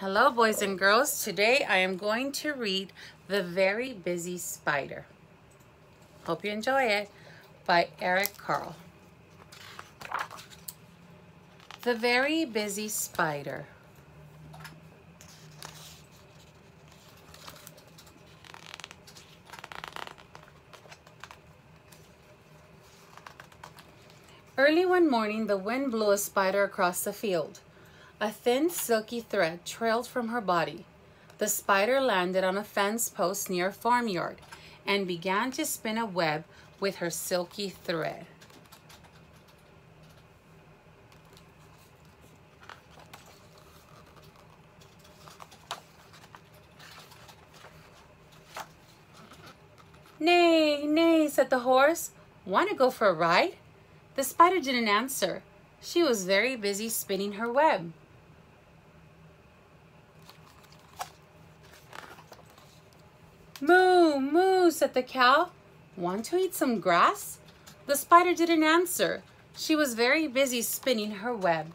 Hello, boys and girls. Today I am going to read The Very Busy Spider. Hope you enjoy it by Eric Carle. The Very Busy Spider. Early one morning, the wind blew a spider across the field. A thin, silky thread trailed from her body. The spider landed on a fence post near a farmyard and began to spin a web with her silky thread. Neigh, neigh, said the horse. Want to go for a ride? The spider didn't answer. She was very busy spinning her web. Moo, said the cow. Want to eat some grass? The spider didn't answer. She was very busy spinning her web.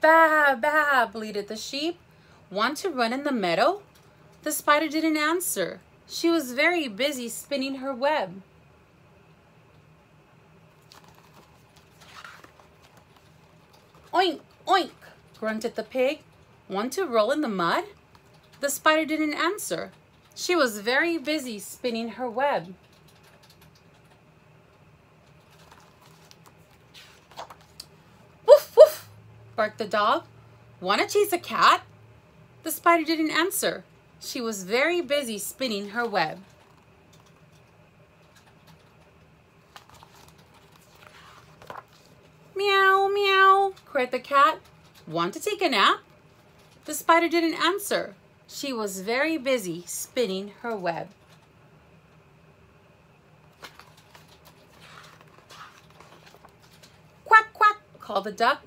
Baa, baa, bleated the sheep. Want to run in the meadow? The spider didn't answer. She was very busy spinning her web. Oink, oink, grunted the pig. Want to roll in the mud? The spider didn't answer. She was very busy spinning her web. Woof, woof, barked the dog. Want to chase a cat? The spider didn't answer. She was very busy spinning her web. Meow, meow, cried the cat. Want to take a nap? The spider didn't answer. She was very busy spinning her web. Quack, quack, called the duck.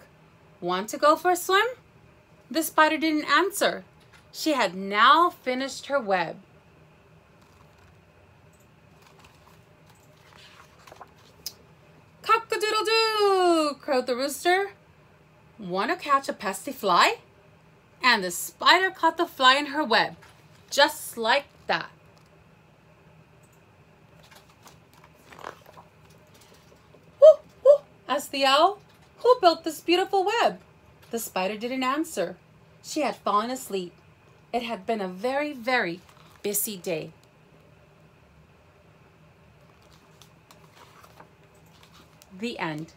Want to go for a swim? The spider didn't answer. She had now finished her web. Cock-a-doodle-doo, crowed the rooster. Want to catch a pesky fly? And the spider caught the fly in her web, just like that. Whoo, whoo, asked the owl. Who built this beautiful web? The spider didn't answer. She had fallen asleep. It had been a very, very busy day. The end.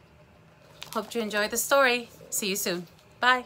Hope you enjoyed the story. See you soon. Bye.